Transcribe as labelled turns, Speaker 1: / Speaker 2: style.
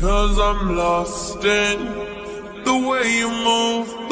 Speaker 1: Cause I'm lost in the way you move.